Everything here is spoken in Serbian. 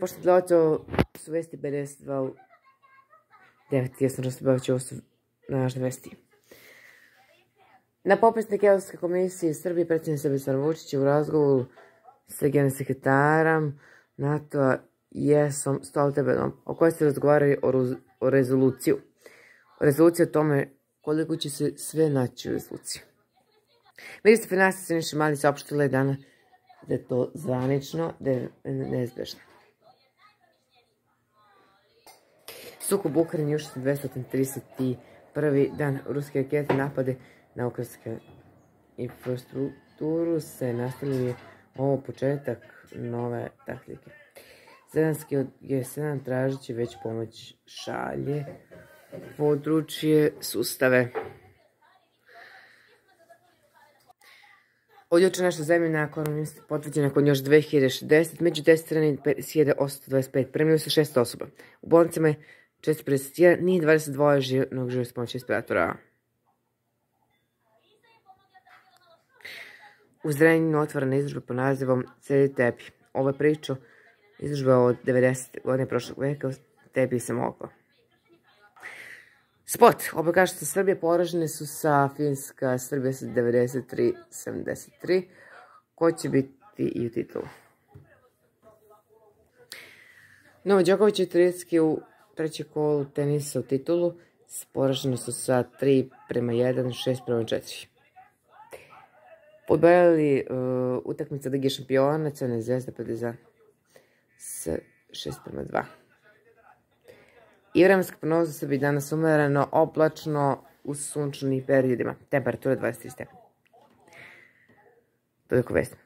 Pošto gledate su vesti 52 u 9. Ja sam razbavit ću ovo su naše vesti. Na popisnik Evropske komisije Srbije predsjednik Srbisar Vučić u razgovoru sa generalnim sekretarom NATO-a Jesom Stoltebenom, o kojoj se razgovaraju o, rezoluciju. O rezoluciju o tome koliko će se sve naći u rezoluciji. Ministar financija Siniša Mali saopštila je dana da je to zvanično, da je neizbežno. Sukob Ukrajine još 231. dan ruske rakete napade na ukrajinsku infrastrukturu se nastavljaju ovo početak nove taktike. Zelenski od G7 tražići već pomoć šalje područje sustave. Od juče naša zemlja na ekonomisti potvrđena nakon još 2060, među 10 strane 1825, premijaju se 6 osoba. U bolnicama je 451, nije 22 živog žive s pomoći respiratora. U Zrenjinu otvorena izložba po nazivom Cedi tebi. Je priča izložba od 90. godine prošlog veka, tebi se mogla. Spot. Oba sa Srbije poražene su sa Finska, Srbija sa 93-73. Ko će biti i u titulu? Novo Đoković i Turecki u treći kolu tenisa u titulu. Poražene su sa 3 prema 1, 6 prema 4. Podbojali uh, utakmica Lige šampiona, Crne zvezda Partizan s 6 prema 2. I vremenska prognoza se bi danas umereno, oblačno, u sunčanim periodima. Temperatura 23 stepena. Toliko vesti.